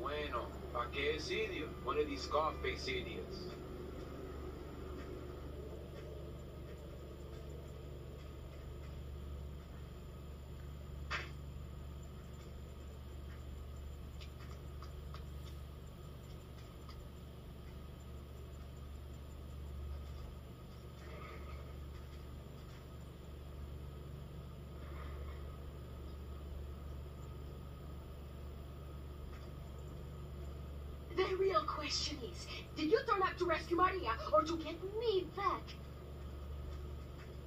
Bueno, ¿pa' qué es idiot? One of these Scarface idiots. Real question is, did you turn up to rescue Maria or to get me back?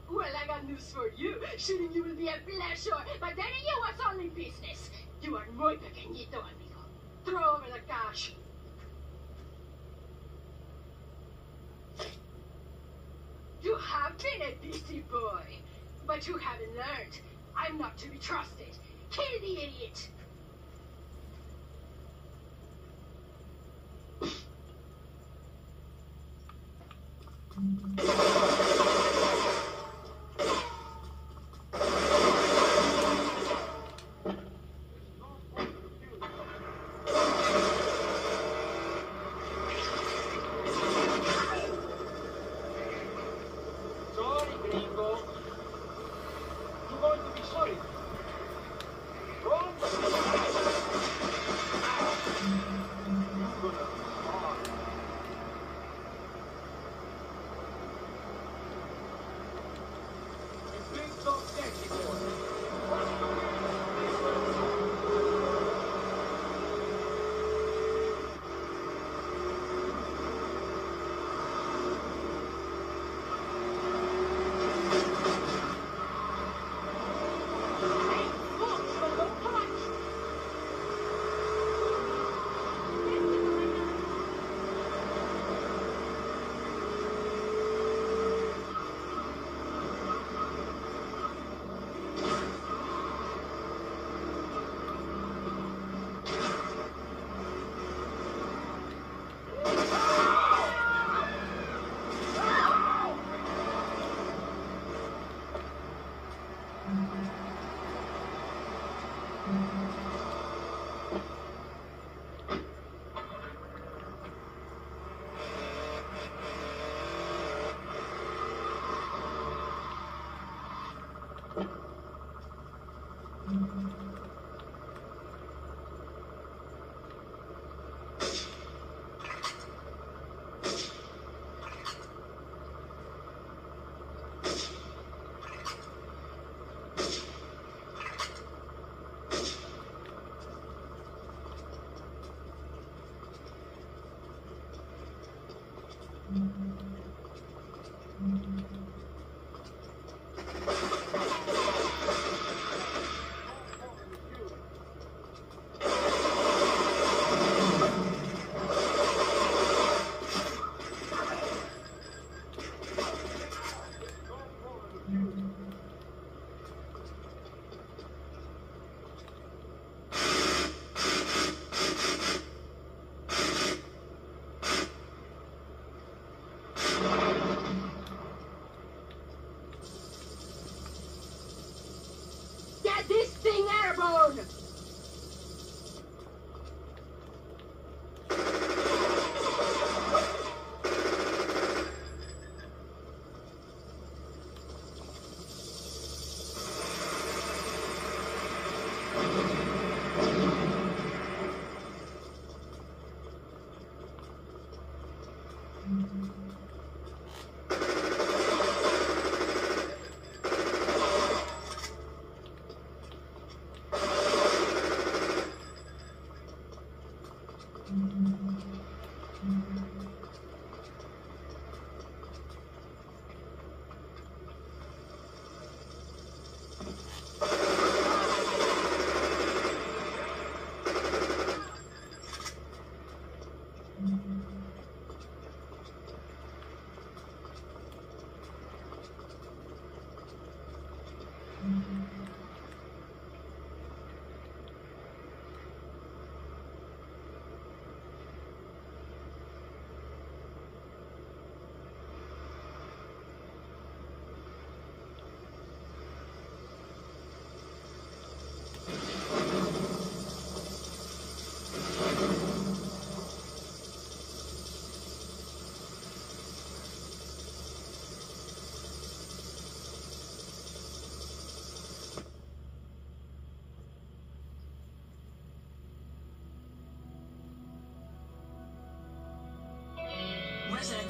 Well, I got news for you. Shooting you will be a pleasure, but dating you was only business. You are muy pequeñito, amigo. Throw over the cash. You have been a busy boy, but you haven't learned. I'm not to be trusted. Kill the idiot. Get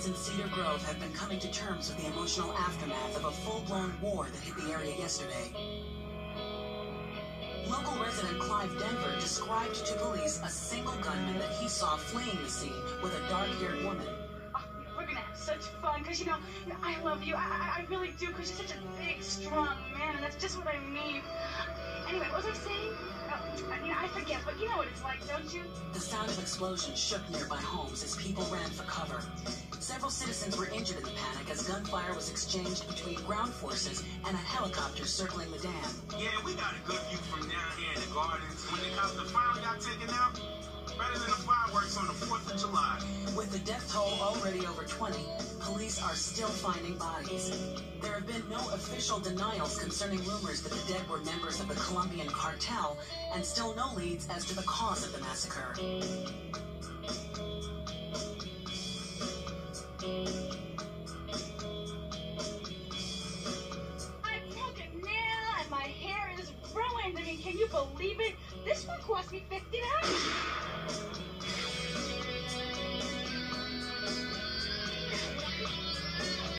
residents in Cedar Grove have been coming to terms with the emotional aftermath of a full-blown war that hit the area yesterday. Local resident Clive Denver described to police a single gunman that he saw fleeing the scene with a dark-haired woman. Oh, we're gonna have such fun, cause you know, I love you. I, I, really do, cause you're such a big, strong man, and that's just what I need. Anyway, what was I saying? Oh, I mean, I forget, but you know what it's like, don't you? The sound of explosions shook nearby homes as people ran for cover. Several citizens were injured in the panic as gunfire was exchanged between ground forces and a helicopter circling the dam. Yeah, we got a good view from down here in the gardens. When the cops finally got taken out, better than the fireworks on the 4th of July. With the death toll already over 20, police are still finding bodies. There have been no official denials concerning rumors that the dead were members of the Colombian cartel, and still no leads as to the cause of the massacre. You believe it? This one cost me fifty dollars.